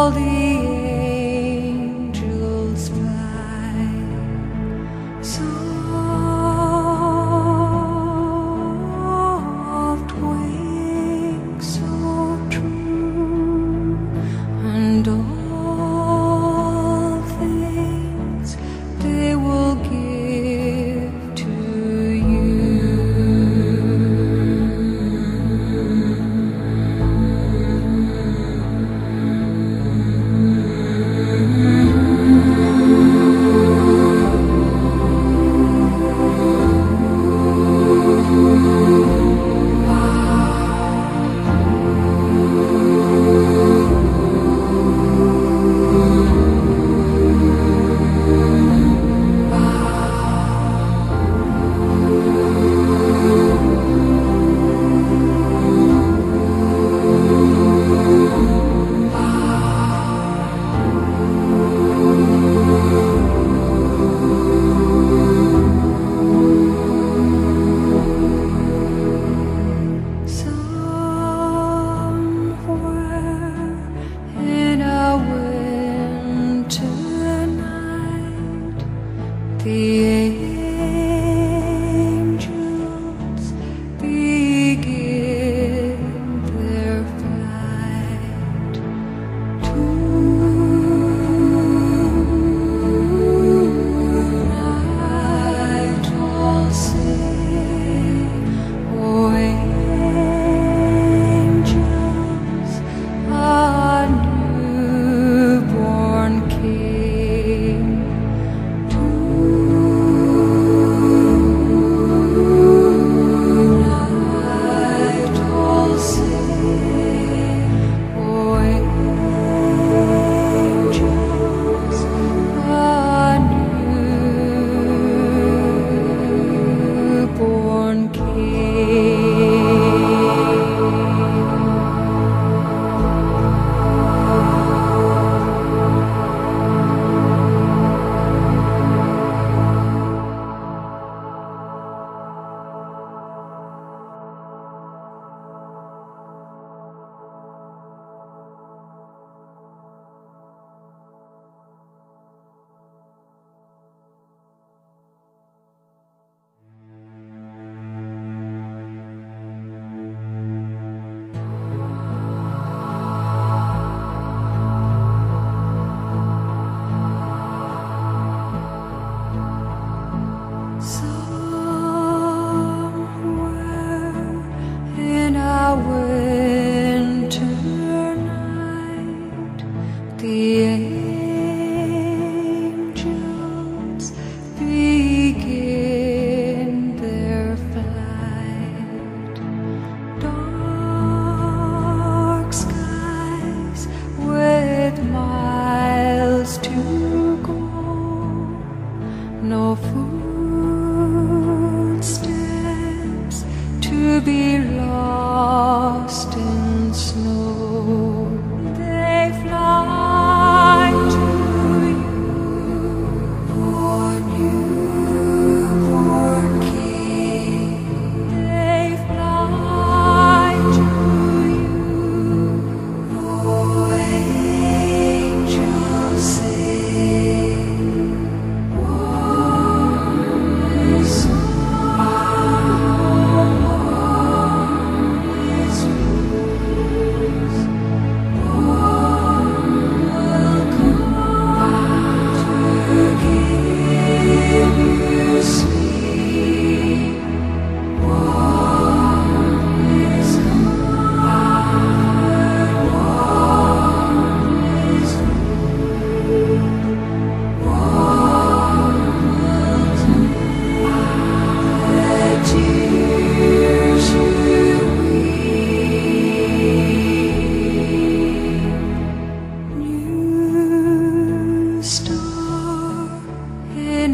all the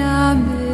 I'm